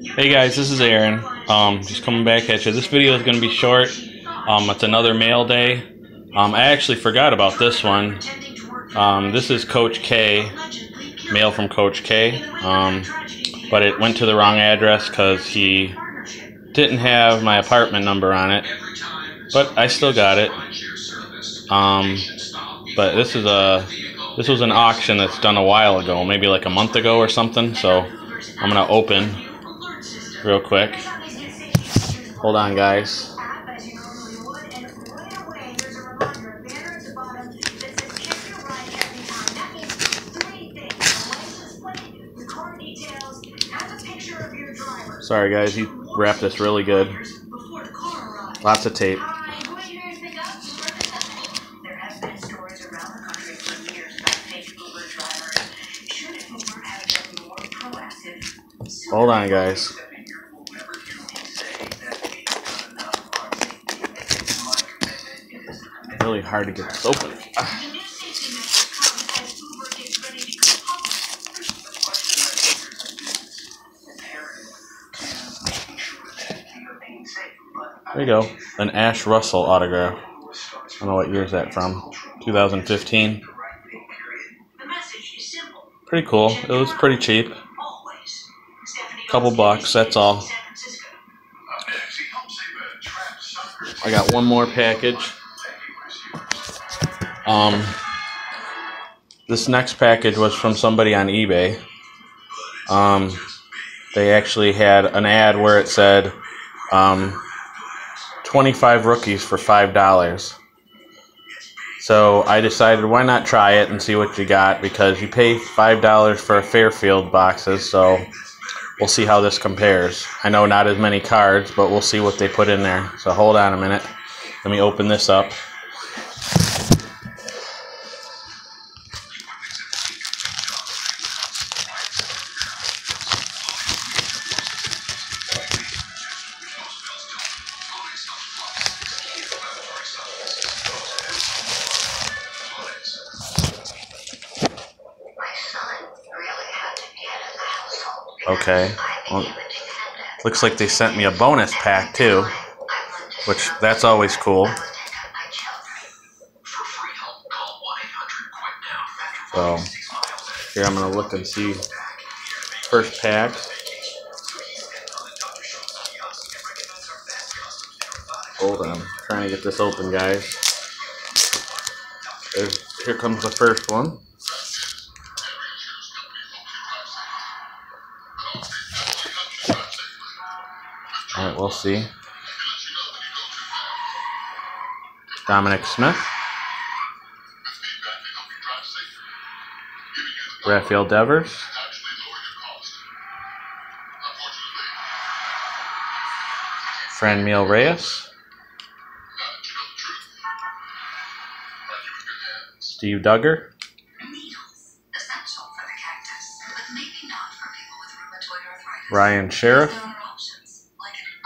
Hey guys, this is Aaron. Um, just coming back at you. This video is going to be short. Um, it's another mail day. Um, I actually forgot about this one. Um, this is Coach K, mail from Coach K. Um, but it went to the wrong address because he didn't have my apartment number on it. But I still got it. Um, but this is a this was an auction that's done a while ago, maybe like a month ago or something. So I'm gonna open real quick. Hold on, guys. Sorry, guys, he wrapped this really good. Lots of tape. Hold on, guys. Hard to get this open. There you go. An Ash Russell autograph. I don't know what year is that from. 2015. Pretty cool. It was pretty cheap. Couple bucks, that's all. I got one more package. Um, this next package was from somebody on eBay. Um, they actually had an ad where it said um, 25 rookies for $5. So I decided why not try it and see what you got because you pay $5 for a Fairfield boxes, so we'll see how this compares. I know not as many cards, but we'll see what they put in there. So hold on a minute. Let me open this up. Okay. Well, looks like they sent me a bonus pack too, which that's always cool. So here I'm gonna look and see first pack. Hold on, I'm trying to get this open, guys. There's, here comes the first one. We'll see. Dominic Smith. Rafael Devers. Franmil Reyes. Steve Duggar. Ryan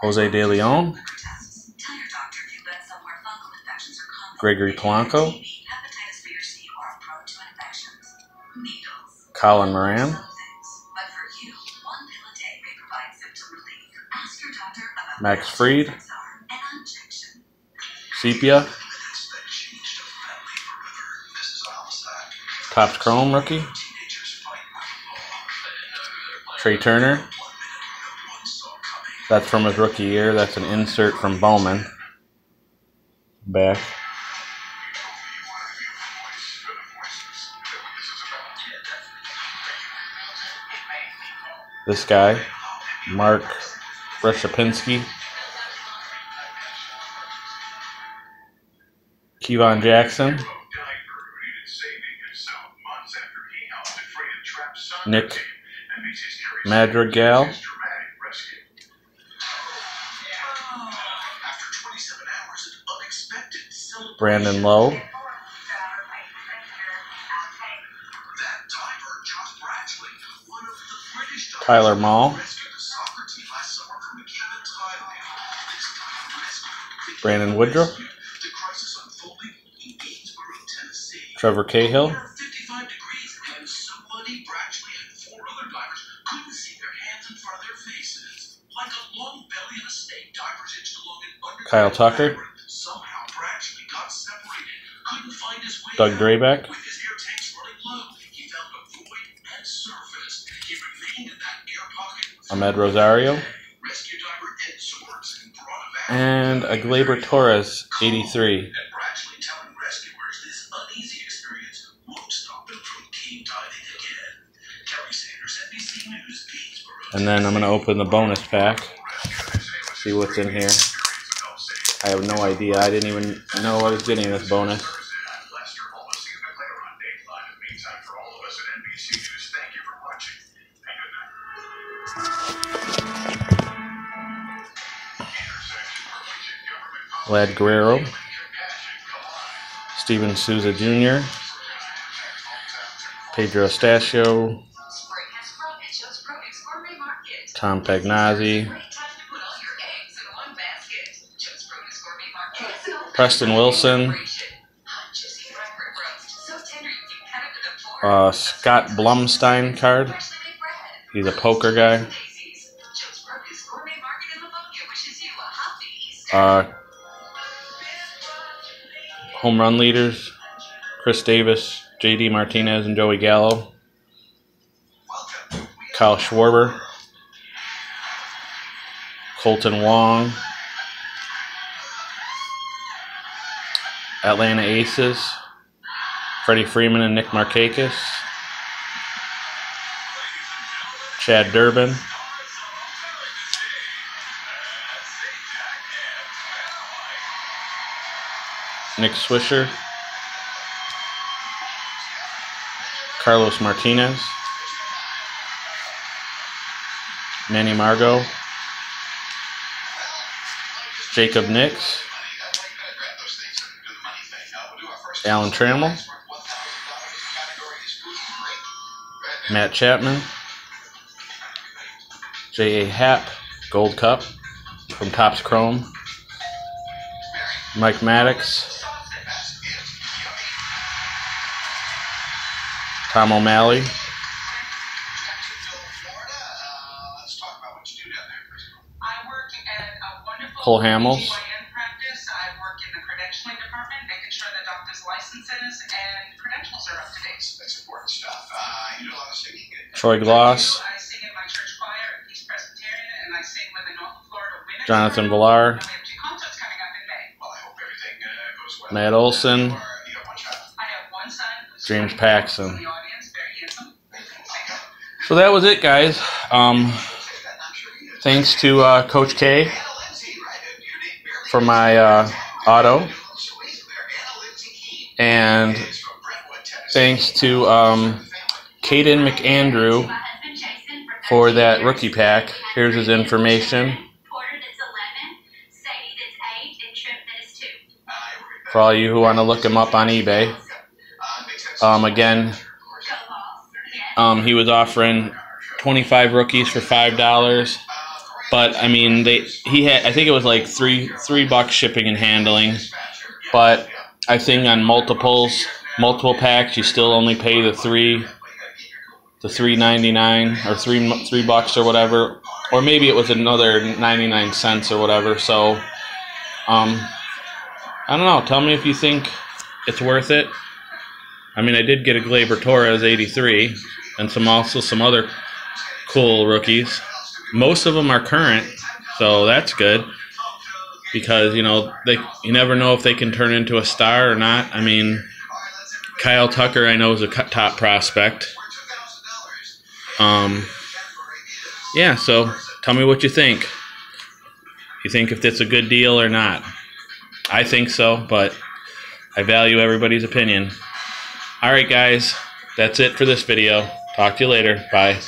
Jose De Leon. Gregory Polanco. Colin Moran. Max Fried. Sepia. Topps Chrome rookie. Trea Turner. That's from his rookie year. That's an insert from Bowman. Back. This guy, Mark Reshapinski. Kevon Jackson. Nick Madrigal. Brandon Lowe. Tyler Mall. Brandon Woodruff. Trevor Cahill. Kyle Tucker. Doug Drabek. Amed Rosario. And a Gleyber Torres, 83. And then I'm going to open the bonus pack, see what's in here. I have no idea. I didn't even know I was getting this bonus. Vlad Guerrero, Steven Souza Jr., Pedro Stasio, Tom Pagnozzi, Preston Wilson, uh, Scott Blumstein card. He's a poker guy. Uh, home run leaders Chris Davis, JD Martinez, and Joey Gallo. Kyle Schwarber. Kolten Wong. Atlanta Aces. Freddie Freeman and Nick Markakis. Chad Durbin. Nick Swisher. Carlos Martinez. Manny Margot. Jacob Nix. Alan Trammell. Matt Chapman. J.A. Happ, Gold Cup from Topps Chrome. Mike Maddux. Tom O'Malley. Cole Hamels. I work in the credentialing department, making sure the doctor's licenses and credentials are up to date. That's important stuff. You do a lot of singing. Troy Glaus. Jonathan sing son. Olson, James 20 Paxton. So that was it, guys. Um, thanks to uh, Coach K for my uh, auto, and thanks to um, Caden McAndrew for that rookie pack. Here's his information for all you who want to look him up on eBay. Um, again, um, he was offering 25 rookies for five dollars. But I mean, they he had I think it was like three three bucks shipping and handling. But I think on multiples, multiple packs, you still only pay the three, the three ninety nine or three three bucks or whatever, or maybe it was another ninety nine cents or whatever. So, um, I don't know. Tell me if you think it's worth it. I mean, I did get a Gleyber Torres eighty three, and some also some other cool rookies. Most of them are current, so that's good because you know they you never know if they can turn into a star or not. I mean, Kyle Tucker I know is a top prospect. Um, yeah, so tell me what you think. You think if it's a good deal or not? I think so, but I value everybody's opinion. All right, guys, that's it for this video. Talk to you later. Bye.